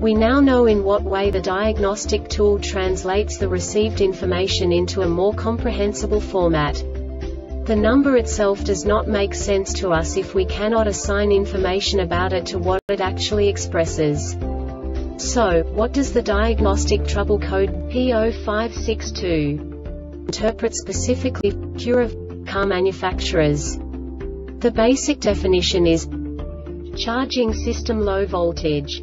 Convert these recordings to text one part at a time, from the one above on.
We now know in what way the diagnostic tool translates the received information into a more comprehensible format. The number itself does not make sense to us if we cannot assign information about it to what it actually expresses. So, what does the diagnostic trouble code P0562 interpret specifically for car manufacturers? The basic definition is charging system low voltage.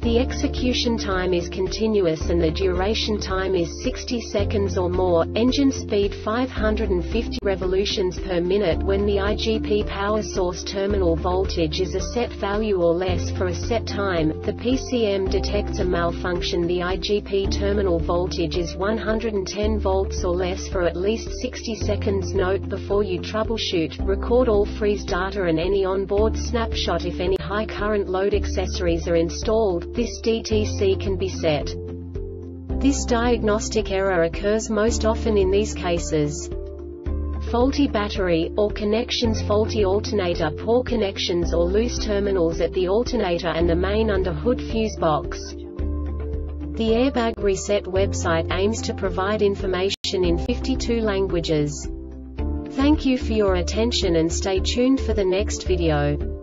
The execution time is continuous and the duration time is 60 seconds or more, engine speed 550 revolutions per minute when the IGP power source terminal voltage is a set value or less for a set time, the PCM detects a malfunction. The IGP terminal voltage is 110 volts or less for at least 60 seconds. Note before you troubleshoot, record all freeze data and any onboard snapshot if any high current load accessories are installed, this DTC can be set. This diagnostic error occurs most often in these cases. Faulty battery, or connections faulty alternator poor connections or loose terminals at the alternator and the main under hood fuse box. The Airbag Reset website aims to provide information in 52 languages. Thank you for your attention and stay tuned for the next video.